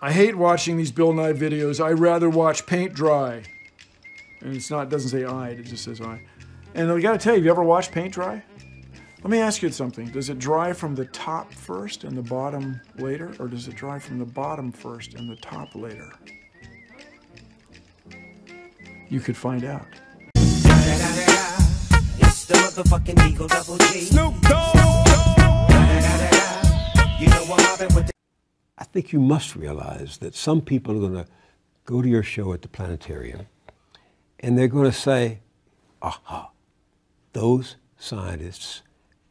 I hate watching these Bill Nye videos. I rather watch paint dry. And it's not, it doesn't say I, it just says I. And I gotta tell you, have you ever watched paint dry? Let me ask you something. Does it dry from the top first and the bottom later? Or does it dry from the bottom first and the top later? You could find out. It's the motherfucking Eagle Double G. Snoop Dogg. You know I'm mobbing with the I think you must realize that some people are going to go to your show at the planetarium and they're going to say, aha, those scientists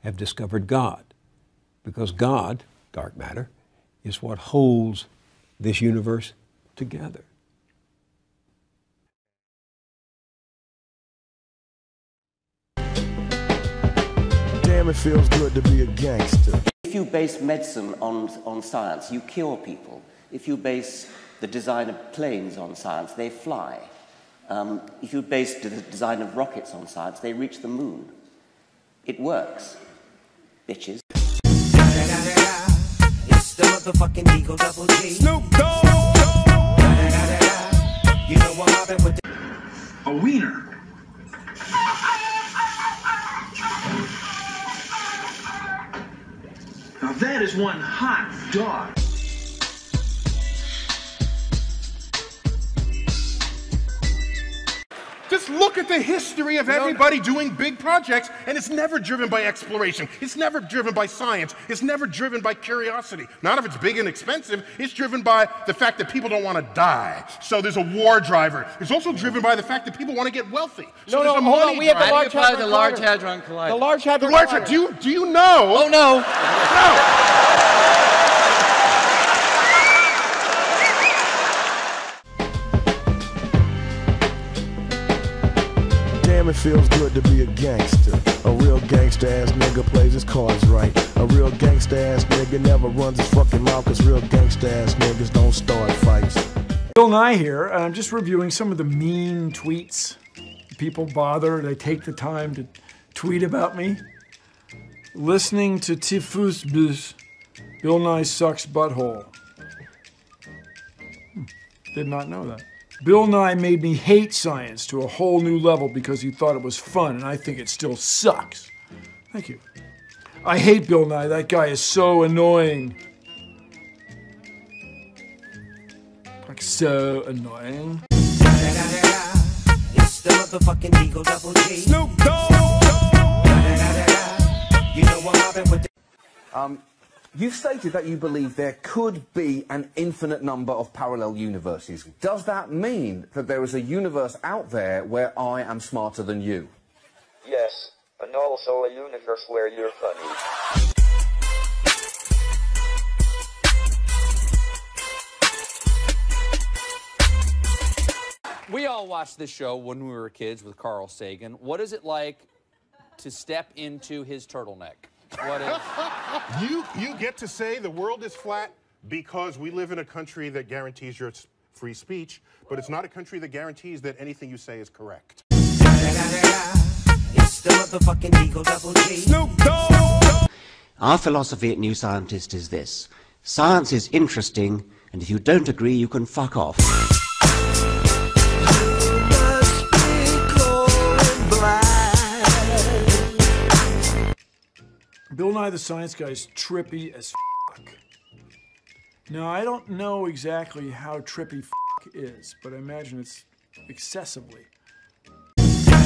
have discovered God. Because God, dark matter, is what holds this universe together. Damn, it feels good to be a gangster. If you base medicine on, on science, you cure people. If you base the design of planes on science, they fly. Um, if you base the design of rockets on science, they reach the moon. It works. Bitches. It's the motherfucking Eagle Double G. Snoop Dogg. You know I'm with the A wiener. That is one hot dog. Look at the history of everybody doing big projects, and it's never driven by exploration. It's never driven by science. It's never driven by curiosity. Not if it's big and expensive. It's driven by the fact that people don't want to die. So there's a war driver. It's also driven by the fact that people want to get wealthy. So No, there's no, a hold money on. We have the driver. Large Hadron the Large Hadron Collider. The Large Hadron The large- Collider. do you do you know? Oh no! No. Damn, it feels good to be a gangster. A real gangster ass nigga plays his cards right. A real gangster ass nigga never runs his fucking mouth, cause real gangster ass niggas don't start fights. Bill Nye here. I'm just reviewing some of the mean tweets. People bother, they take the time to tweet about me. Listening to Tifus Bus, Bill Nye sucks butthole. Hmm, Did not know that. Bill Nye made me hate science to a whole new level because he thought it was fun, and I think it still sucks. Thank you. I hate Bill Nye. That guy is so annoying. Like, so annoying. It's the motherfucking Eagle Double G. Snoop Dogg. You know I'm mobbing with the um, You've stated that you believe there could be an infinite number of parallel universes. Does that mean that there is a universe out there where I am smarter than you? Yes, and also a universe where you're funny. We all watched this show when we were kids with Carl Sagan. What is it like to step into his turtleneck? What is? You you get to say the world is flat because we live in a country that guarantees your free speech, but it's not a country that guarantees that anything you say is correct. It's the motherfucking Eagle Double G. Snoop Dogg. Our philosophy at New Scientist is this science is interesting, and if you don't agree, you can fuck off. Bill Nye the Science Guy is trippy as fuck. Now, I don't know exactly how trippy fuck is, but I imagine it's excessively. It's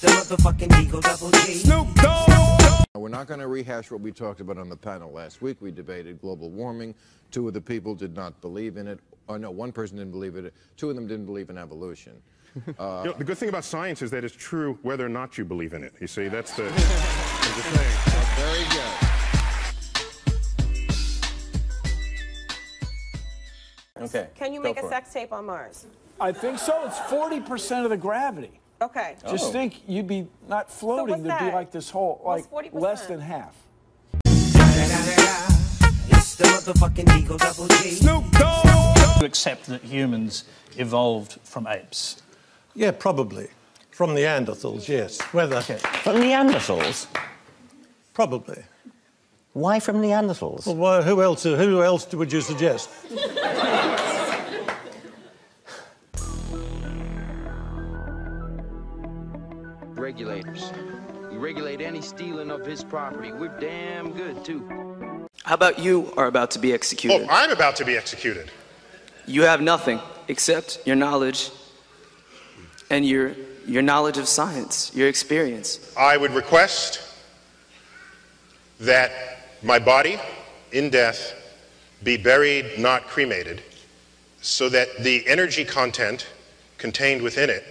the motherfucking Eagle Double G. Snoop Dogg. We're not going to rehash what we talked about on the panel last week. We debated global warming. Two of the people did not believe in it. Oh, no, one person didn't believe in it. Two of them didn't believe in evolution. Uh, You know, the good thing about science is that it's true whether or not you believe in it. You see, that's the, that's the thing. very good. Okay. Can you make a for it. sex tape on Mars? I think so. It's 40% of the gravity. Okay. Just Oh. think you'd be not floating, what's there'd be like this whole, like less than half. It's the motherfucking Eagle Double G. Snoop Dogg. To accept that humans evolved from apes. Yeah, probably. From the Neanderthals, yes. Whether. From Neanderthals? Probably. Why from Neanderthals? Well, why, who else? Who else would you suggest? Regulators. We regulate any stealing of his property. We're damn good, too. How about you are about to be executed? Oh, I'm about to be executed. You have nothing except your knowledge and your, your knowledge of science, your experience. I would request that my body in death be buried, not cremated, so that the energy content contained within it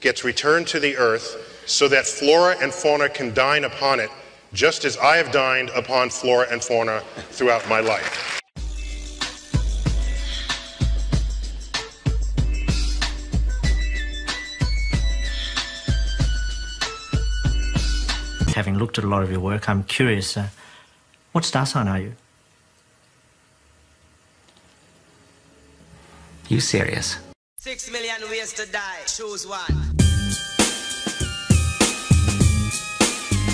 gets returned to the earth so that flora and fauna can dine upon it just as I have dined upon flora and fauna throughout my life. Having looked at a lot of your work, I'm curious, uh, what star sign are you? You serious? Six million ways to die. Choose one.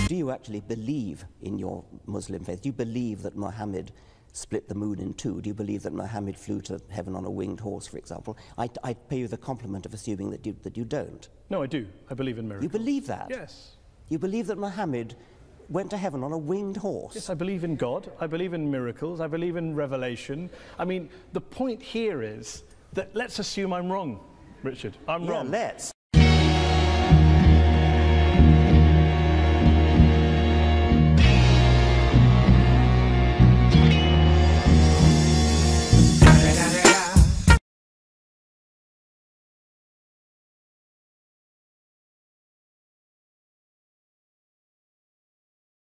Do you actually believe in your Muslim faith? Do you believe that Muhammad split the moon in two? Do you believe that Muhammad flew to heaven on a winged horse, for example? I, I pay you the compliment of assuming that you, that you don't. No, I do. I believe in miracles. You believe that? Yes. You believe that Muhammad went to heaven on a winged horse? Yes, I believe in God. I believe in miracles. I believe in revelation. I mean, the point here is that let's assume I'm wrong, Richard. I'm Yeah, wrong. let's.